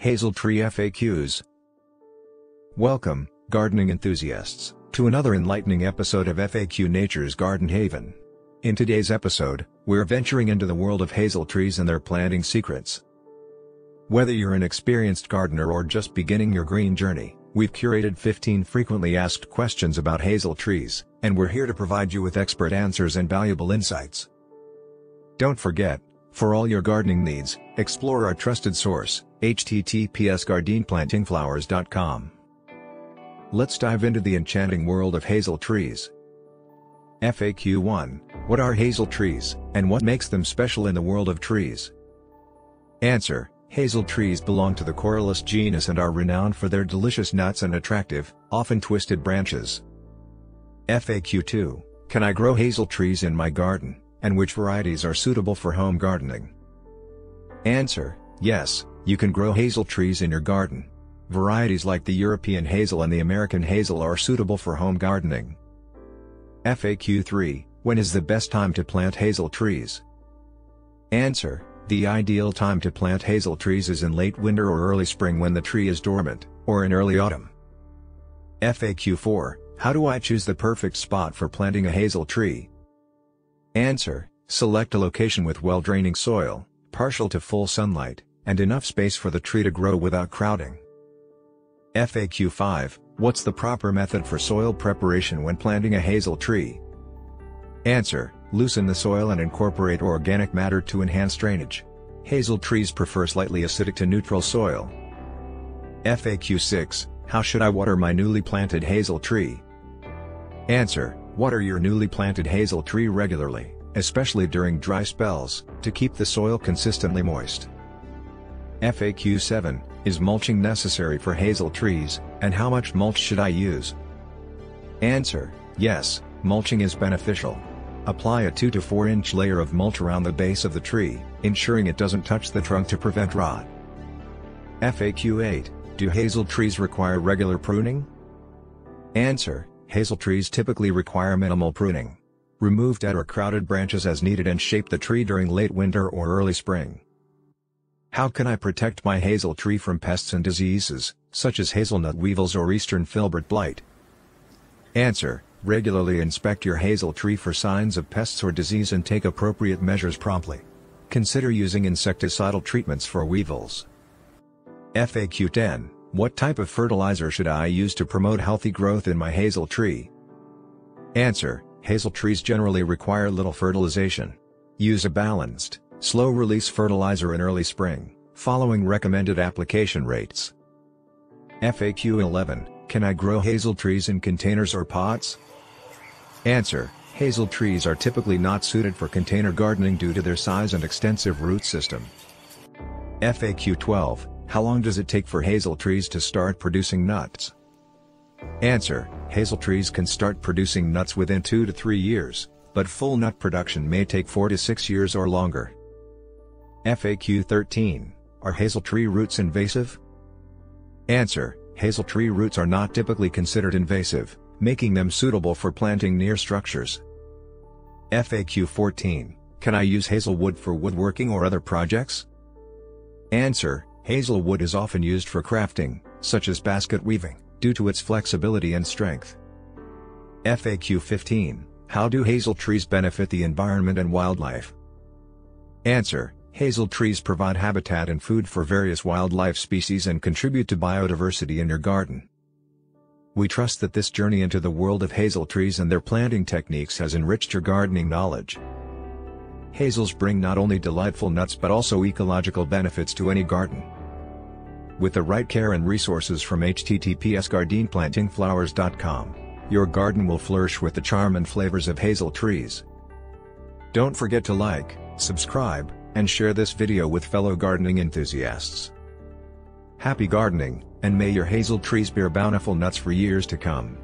Hazel Tree FAQs Welcome, gardening enthusiasts, to another enlightening episode of FAQ Nature's Garden Haven. In today's episode, we're venturing into the world of hazel trees and their planting secrets. Whether you're an experienced gardener or just beginning your green journey, we've curated 15 frequently asked questions about hazel trees, and we're here to provide you with expert answers and valuable insights. Don't forget, for all your gardening needs, explore our trusted source, https gardenplantingflowers.com. Let's dive into the enchanting world of hazel trees. FAQ 1 What are hazel trees, and what makes them special in the world of trees? Answer Hazel trees belong to the Corylus genus and are renowned for their delicious nuts and attractive, often twisted branches. FAQ 2 Can I grow hazel trees in my garden? And which varieties are suitable for home gardening? Answer, yes, you can grow hazel trees in your garden. Varieties like the European hazel and the American hazel are suitable for home gardening. FAQ 3, when is the best time to plant hazel trees? Answer, the ideal time to plant hazel trees is in late winter or early spring when the tree is dormant, or in early autumn. FAQ 4, how do I choose the perfect spot for planting a hazel tree? Answer, select a location with well-draining soil, partial to full sunlight, and enough space for the tree to grow without crowding. FAQ 5, what's the proper method for soil preparation when planting a hazel tree? Answer, loosen the soil and incorporate organic matter to enhance drainage. Hazel trees prefer slightly acidic to neutral soil. FAQ 6, how should I water my newly planted hazel tree? Answer, Water your newly planted hazel tree regularly, especially during dry spells, to keep the soil consistently moist. FAQ 7, is mulching necessary for hazel trees, and how much mulch should I use? Answer, yes, mulching is beneficial. Apply a 2 to 4 inch layer of mulch around the base of the tree, ensuring it doesn't touch the trunk to prevent rot. FAQ 8, do hazel trees require regular pruning? Answer, hazel trees typically require minimal pruning. Remove dead or crowded branches as needed and shape the tree during late winter or early spring. How can I protect my hazel tree from pests and diseases, such as hazelnut weevils or eastern filbert blight? Answer, regularly inspect your hazel tree for signs of pests or disease and take appropriate measures promptly. Consider using insecticidal treatments for weevils. FAQ 10 what type of fertilizer should I use to promote healthy growth in my hazel tree? Answer, hazel trees generally require little fertilization. Use a balanced, slow-release fertilizer in early spring, following recommended application rates. FAQ 11, can I grow hazel trees in containers or pots? Answer, hazel trees are typically not suited for container gardening due to their size and extensive root system. FAQ 12, how long does it take for hazel trees to start producing nuts? Answer, hazel trees can start producing nuts within 2 to 3 years, but full nut production may take 4 to 6 years or longer. FAQ 13, are hazel tree roots invasive? Answer, hazel tree roots are not typically considered invasive, making them suitable for planting near structures. FAQ 14, can I use hazel wood for woodworking or other projects? Answer, Hazelwood is often used for crafting, such as basket weaving, due to its flexibility and strength. FAQ 15 How do hazel trees benefit the environment and wildlife? Answer Hazel trees provide habitat and food for various wildlife species and contribute to biodiversity in your garden. We trust that this journey into the world of hazel trees and their planting techniques has enriched your gardening knowledge. Hazels bring not only delightful nuts but also ecological benefits to any garden. With the right care and resources from https gardenplantingflowers.com, your garden will flourish with the charm and flavors of hazel trees. Don't forget to like, subscribe, and share this video with fellow gardening enthusiasts. Happy gardening, and may your hazel trees bear bountiful nuts for years to come.